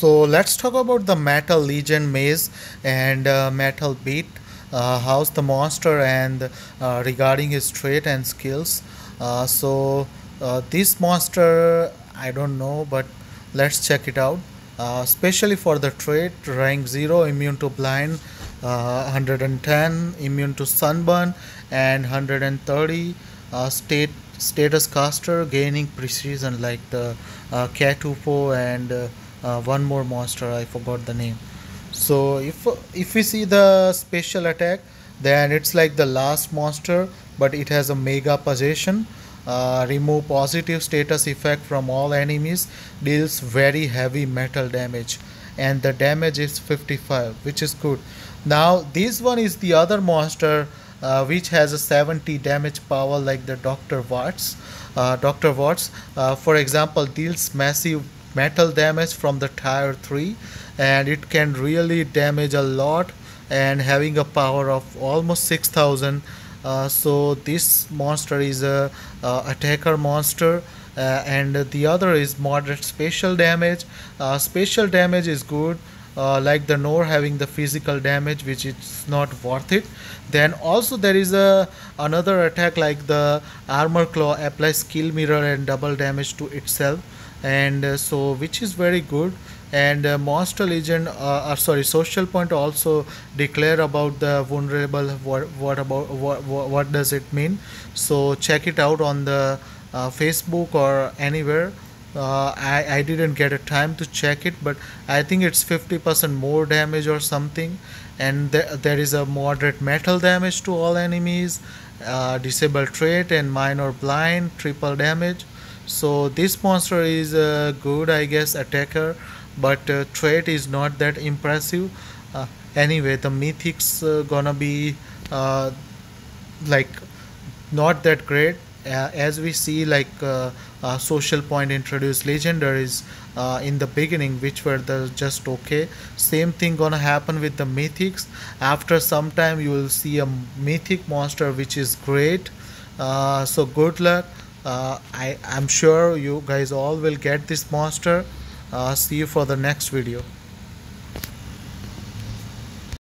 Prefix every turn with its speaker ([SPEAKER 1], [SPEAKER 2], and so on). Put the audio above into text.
[SPEAKER 1] so let's talk about the metal legends maze and uh, Metalbeat. Uh, how's the monster and uh, regarding his trait and skills? Uh, so uh, this monster i don't know but let's check it out. Uh, especially for the trait rank 0 immune to blind uh, 110 immune to sunburn and 130 uh, state status caster gaining precision like the uh, Catupo and uh, one more monster I forgot the name so if if we see the special attack then it's like the last monster but it has a mega possession uh, remove positive status effect from all enemies deals very heavy metal damage and the damage is 55 which is good now this one is the other monster uh, which has a 70 damage power like the Dr. Watts. Uh, Dr. Watts, uh, for example, deals massive metal damage from the tier 3 and it can really damage a lot and having a power of almost 6000 uh, so this monster is a uh, attacker monster uh, and the other is moderate special damage. Uh, special damage is good uh, like the Nor having the physical damage which is not worth it. Then also there is a another attack like the armor claw applies skill mirror and double damage to itself and uh, so which is very good. And uh, monster legends uh, uh, sorry social point also declare about the vulnerable. What, what about what, what, does it mean? So check it out on the uh, facebook or anywhere. Uh, I, I didn't get a time to check it but I think it's 50% more damage or something. And th- there is a moderate metal damage to all enemies disable trait and minor blind triple damage so this monster is a good I guess attacker but uh, is not that impressive. Uh, anyway the mythics uh, gonna be uh, like not that great. Uh, as we see like social point introduced legendaries in the beginning which were the just okay. Same thing gonna happen with the mythics. After some time you will see a mythic monster which is great. So good luck I, I'm sure you guys all will get this monster. Uh, see you for the next video